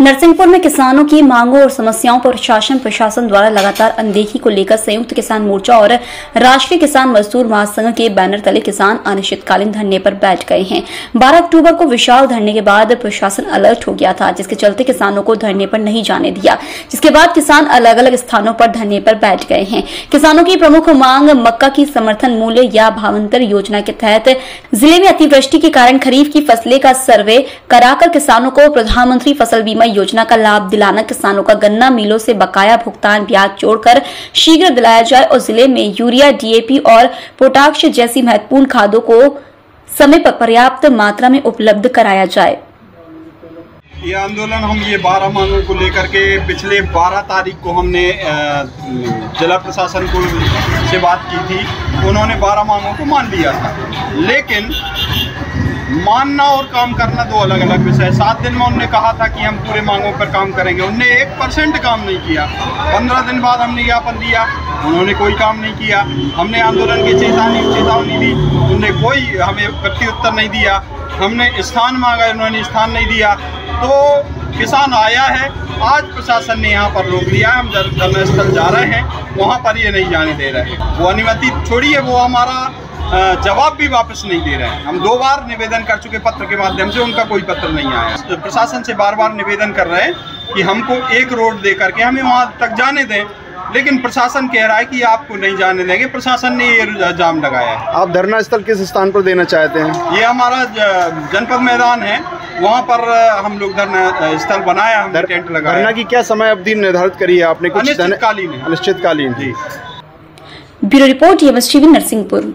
नरसिंहपुर में किसानों की मांगों और समस्याओं पर शासन प्रशासन द्वारा लगातार अनदेखी को लेकर संयुक्त किसान मोर्चा और राष्ट्रीय किसान मजदूर महासंघ के बैनर तले किसान अनिश्चितकालीन धरने पर बैठ गए हैं। 12 अक्टूबर को विशाल धरने के बाद प्रशासन अलर्ट हो गया था, जिसके चलते किसानों को धरने पर नहीं जाने दिया। जिसके बाद किसान अलग अलग स्थानों पर धरने पर बैठ गए हैं। किसानों की प्रमुख मांग मक्का की समर्थन मूल्य या भावंतर योजना के तहत ज़िले में अतिवृष्टि के कारण खरीफ की फ़सलें का सर्वे कराकर किसानों को प्रधानमंत्री फ़सल बीमा योजना का लाभ दिलाना किसानों का गन्ना मिलों से बकाया भुगतान ब्याज जोड़कर शीघ्र दिलाया जाए और ज़िले में यूरिया डीएपी और पोटाक्ष जैसी महत्वपूर्ण खादों को समय पर पर्याप्त मात्रा में उपलब्ध कराया जाए। ये आंदोलन हम ये बारह मांगों को लेकर के पिछले बारह तारीख को हमने जिला प्रशासन को से बात की थी। उन्होंने बारह मांगों को मान लिया था। लेकिन मानना और काम करना दो अलग अलग विषय। है सात दिन में उन्होंने कहा था कि हम पूरे मांगों पर काम करेंगे। उनने एक परसेंट काम नहीं किया। पंद्रह दिन बाद हमने ज्ञापन दिया। उन्होंने कोई काम नहीं किया। हमने आंदोलन की चेतावनी चेतावनी दी। उन्होंने कोई हमें प्रत्युत्तर नहीं दिया। हमने स्थान मांगा, उन्होंने स्थान नहीं दिया। तो किसान आया है। आज प्रशासन ने यहाँ पर रोक लिया हम धरना स्थल जा रहे हैं। वहाँ पर ये नहीं जाने दे रहे। वो अनुमति छोड़िए वो हमारा जवाब भी वापस नहीं दे रहे हैं। हम दो बार निवेदन कर चुके पत्र के माध्यम से उनका कोई पत्र नहीं आया। तो प्रशासन से बार बार निवेदन कर रहे हैं कि हमको एक रोड दे करके हमें वहाँ तक जाने दें। लेकिन प्रशासन कह रहा है कि आपको नहीं जाने देंगे। प्रशासन ने ये जाम लगाया है। आप धरना स्थल किस स्थान पर देना चाहते हैं? ये हमारा जनपद मैदान है। वहाँ पर हम लोग धरना स्थल बनाया हम दर, टेंट लगाया। धरना की क्या समय अवधि निर्धारित करी है आपने? कुछ अनिश्चितकालीन अनिश्चितकालीन। जी। Bureau report Narsinghpur.